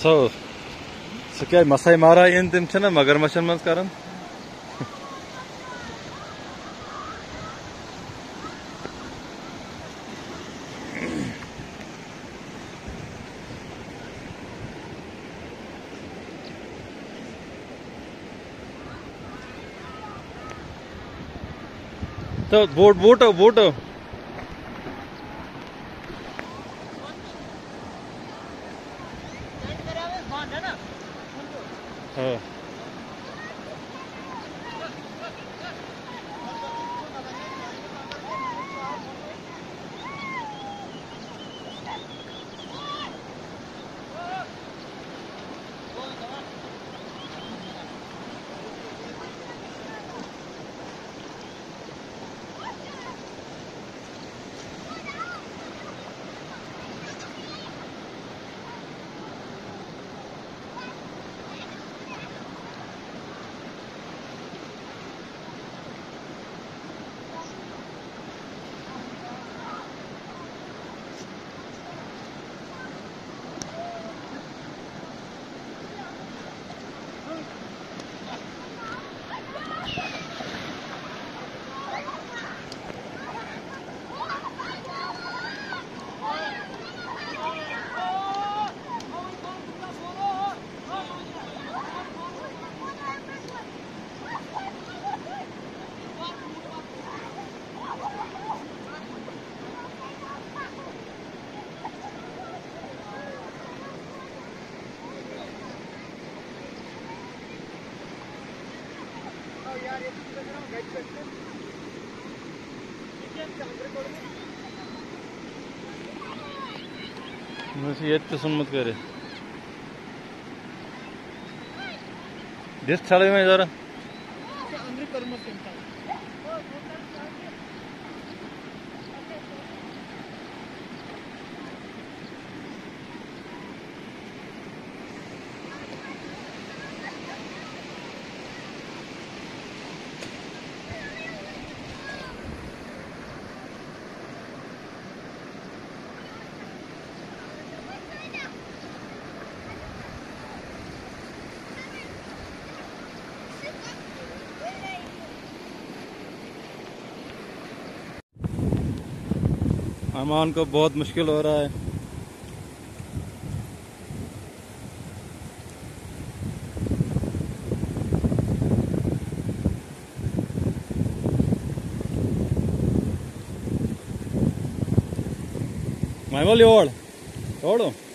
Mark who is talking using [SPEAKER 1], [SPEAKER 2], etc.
[SPEAKER 1] So, so kijk, Masai Mara in dem chana, magar mashan mans karan. तो vote vote vote Oh. Nasihat kesunmat kare. This thale mein zara. Amrit
[SPEAKER 2] Karma Center.
[SPEAKER 1] अमान को बहुत मुश्किल हो रहा है मैं माइमल ओड़ ओड़ो